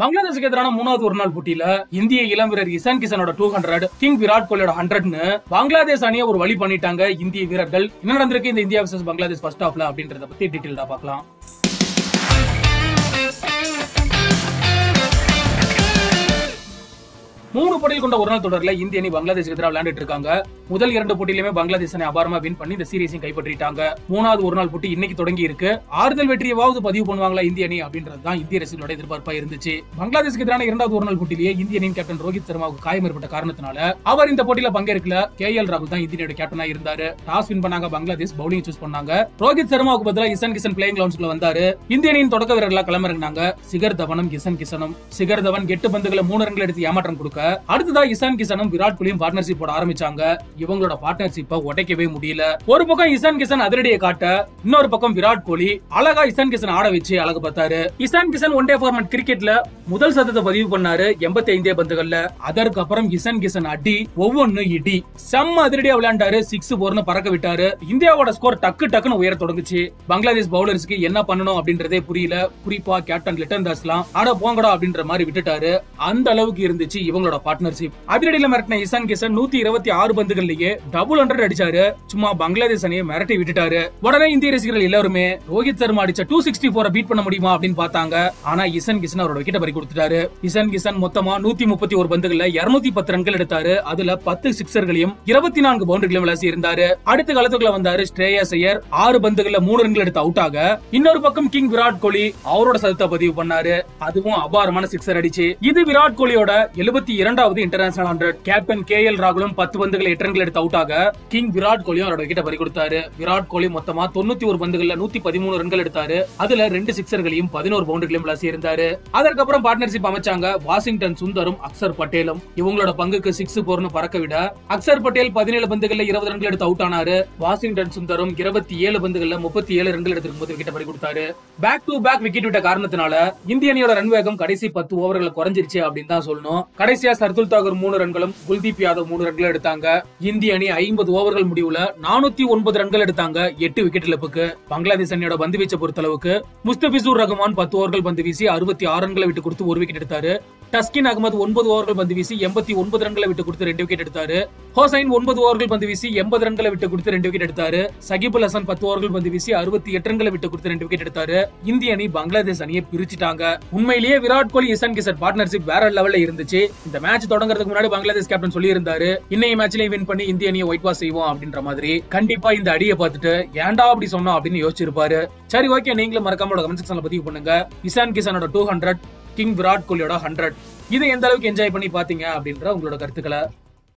பங்களாதேஷுக்கு எதிரான மூணாவது ஒரு நாள் போட்டியில இந்திய இளம் வீரர் இசான் கிஷனோட டூ ஹண்ட்ரட் கிங் விராட் கோலியோட ஹண்ட்ரட்னு பங்களாதேஷ் அணியை ஒரு வழி பண்ணிட்டாங்க இந்திய வீரர்கள். என்ன நடந்திருக்கு இந்த இந்தியா vs பங்களாதேஷ் ஃபர்ஸ்ட் ஹாஃப்ல அப்படின்றத பத்தி டீடைல்டா பார்க்கலாம். மூணு போட்டியில் கொண்ட ஒரு நாள் தொடரில் இந்திய அணி பங்களாதேஷ் எதிராக விளையாண்டுட்டு இருக்காங்க. முதல் இரண்டு போட்டியிலுமே பங்களாதேஷ் அணி அபாரமா வின் பண்ணி இந்த சீரீஸையும் கைப்பற்றிட்டாங்க. மூணாவது ஒரு நாள் போட்டி இன்னைக்கு தொடங்கி இருக்கு. ஆறுதல் வெற்றியவாவது பதிவு பண்ணுவாங்களா இந்திய அணி அப்படின்றது தான் இந்திய ரசிகளோட எதிர்பார்ப்பா இருந்துச்சு. பங்களாதேஷ்க்கு எதிரான இரண்டாவது ஒரு நாள் போட்டியிலேயே இந்திய அணியின் கேப்டன் ரோஹித் சர்மாவுக்கு காயம் ஏற்பட்ட காரணத்தினால அவர் இந்த போட்டியில பங்கேற்கல. கே எல் ராகுல் தான் இந்திய கேப்டனா இருந்தாரு. டாஸ் வின் பண்ணாங்க பங்களாதேஷ் பவுலிங் சூஸ் பண்ணாங்க. ரோஹித் சர்மாவுக்கு பதிலாக இசன் கிஷன் பிளேயிங் கிரவுண்ட்ஸ்ல வந்தாரு. இந்திய அணியின் தொடக்க வீரர்களா கிளம்பிறங்கினாங்க சிகர் தவனும் கிசன் கிஷனும். சிகர் தவன் எட்டு பந்துகளை மூணு ரன்கள் எடுத்து ஏமாற்றம் கொடுக்க அடுத்ததா இசான் கிஷனும் விராட் கோலியும் பார்ட்னர்ஷிப் போட ஆரம்பிச்சாங்க. இவங்களோட பார்ட்னர்ஷிப்பை உடைக்கவே முடியல. ஒரு பக்கம் இசான் கிஷன் அதிரடியை காட்ட இன்னொரு பக்கம் விராட் கோலி அழகா இசான் கிஷன் ஆட வச்சு அழகு பார்த்தாரு. Ishan Kishan one day format கிரிக்கெட்ல முதல் சதத்தை பதிவு பண்ணாரு எண்பத்தி ஐந்தே பந்துகள்ல. அதற்கு அப்புறம் இசான் கிஷன் அடி ஒவ்வொன்னு இடி. செம்ம அதிரடியா விளையாண்டாரு சிக்ஸ் போர்னு பறக்க விட்டாரு. இந்தியாவோட ஸ்கோர் டக்கு டக்குன்னு உயர தொடங்குச்சு. பங்களாதேஷ் பவுலர்ஸ்க்கு என்ன பண்ணணும் அப்படின்றதே புரியல. குறிப்பா கேப்டன் லிட்டன் தாஸ்லாம் ஆட போங்கடா அப்படின்ற மாதிரி விட்டுட்டாரு. அந்த அளவுக்கு இருந்துச்சு இவங்களோட பார்ட்னர்ஷிப் அதிரடியில மிரட்டின இசான் கிஷன் நூத்தி இருபத்தி ஆறு பந்துகள்லயே டபுள் ஹண்ட்ரட் அடிச்சாரு. சும்மா பங்களாதேஷ் அணியை மிரட்டி விட்டுட்டாரு. உடனே இந்திய ரசிகர்கள் எல்லாருமே ரோஹித் சர்மா அடிச்ச டூ சிக்ஸ்டி போரை பீட் பண்ண முடியுமா அப்படின்னு பார்த்தாங்க. ஆனா இசன் கிஷன் அவரோட விக்கெட்ட பறி கொடுத்துட்டாரு. இசன் கிஷன் மொத்தமா நூத்தி முப்பத்தி ஒரு பந்துகள்ல இருநூத்தி பத்து ரன்கள் எடுத்தாரு. அதுல பத்து சிக்ஸர்களையும் இருபத்தி நான்கு பவுண்டரிகளையும் விளாசி இருந்தாரு. அடுத்த காலத்துக்குள்ள வந்தாரு ஸ்ரேயஸ் ஐயர். ஆறு பந்துகள்ல மூணு ரன்கள் எடுத்து அவுட் ஆக இன்னொரு பக்கம் கிங் விராட் கோலி அவரோட சதத்தை பதிவு பண்ணாரு. அதுவும் அபாரமான சிக்ஸர் அடிச்சு. இது விராட் கோலியோட எழுபத்தி இரண்டாவது international hundred captain K L ராகுலும் பத்து பந்துகளை எட்டு ரன்கள் எடுத்து அவுட் ஆக கிங் விராட் கோலியும் அவரோட விக்கெட்ட பறி கொடுத்தாரு. விராட் கோலி மொத்தமா தொண்ணூத்தி ஒரு பந்துகள்ல நூத்தி பதிமூணு ரன்கள் எடுத்தாரு. அதுல ரெண்டு சிக்ஸர்களையும் பதினோரு பவுண்டரிகளையும் விளாசி இருந்தாரு. அதற்கப்புறம் பார்ட்னர்ஷிப் அமைச்சாங்க வாஷிங்டன் சுந்தரும் அக்சர் பட்டேலும். இவங்களோட பங்குக்கு சிக்ஸ் போர்னு பறக்க விட அக்சர் பட்டேல் பதினேழு பந்துகள்ல இருபது ரன்கள் எடுத்து அவுட் ஆனாரு. வாஷிங்டன் சுந்தரும் இருபத்தி ஏழு பந்துகள்ல முப்பத்தி ஏழு ரன்கள் எடுத்திருக்கும் போது விக்கெட் பறி கொடுத்தாரு. பேக் டு பேக் விக்கெட் விட்ட காரணத்தினால இந்திய அணியோட ரன் வேகம் கடைசி பத்து ஓவர்கள் குறைஞ்சிருச்சு அப்படின்னு தான் சொல்லணும். கடைசி கடைசியா சர்துல் தாகூர் மூணு ரன்களும் குல்தீப் யாதவ் மூணு ரன்கள் எடுத்தாங்க. இந்திய அணி ஐம்பது ஓவர்கள் முடிவுல நானூத்தி ஒன்பது ரன்கள் எடுத்தாங்க எட்டு விக்கெட் இழப்புக்கு. பங்களாதேஷ் அணியோட பந்து வீச்சை பொறுத்தளவுக்கு முஸ்தபிசூர் ரஹ்மான் பத்து ஓவர்கள் பந்து வீசி அறுபத்தி ஆறு ரன்களை விட்டு கொடுத்து ஒரு விக்கெட் எடுத்தாரு. டஸ்கின் அகமது ஒன்பது ஓவர்கள் பந்து வீசி எண்பத்தி ஒன்பது ரன்களை விட்டு கொடுத்து ரெண்டு விக்கெட் எடுத்தாரு. ஹோசைன் ஒன்பது ஓவர்கள் பந்து வீசி எண்பது ரன்களை விட்டு கொடுத்து ரெண்டு விக்கெட் எடுத்தாரு. சகிபுல் ஹசன் பத்து ஓவர்கள் பந்து வீசி அறுபத்தி எட்டு ரன்களை விட்டு கொடுத்து ரெண்டு விக்கெட் எடுத்தாரு. இந்திய அணி பங்களாதேஷ் அணியை பிரிச்சுட்டாங்க. உண்மையிலேயே விராட் கோலி இசான் கிசன் பார்ட்னர்ஷிப் வேற லெவல்ல இருந்துச்சு. இந்த மேட்ச் தொடங்குறதுக்கு முன்னாடி பங்களாதேஷ் கேப்டன் சொல்லி இருந்தாரு இன்னைய மேட்ச்லயும் வின் பண்ணி இந்திய அணியை ஒயிட் வாஷ் செய்வோம் அப்படின்ற மாதிரி. கண்டிப்பா இந்த அடியை பார்த்துட்டு ஏன்டா அப்படி சொன்னோம் அப்படின்னு யோசிச்சிருப்பாரு. சரி ஓகே நீங்களும் மறக்காம கமெண்ட் செக்ஷன்ல பதிவு பண்ணுங்க. இசான் கிஷனோட டூ ஹண்ட்ரட் கிங் விராட் கோலியோட ஹண்ட்ரட் இதை எந்த அளவுக்கு என்ஜாய் பண்ணி பாத்தீங்க அப்படின்ற உங்களோட கருத்துக்களை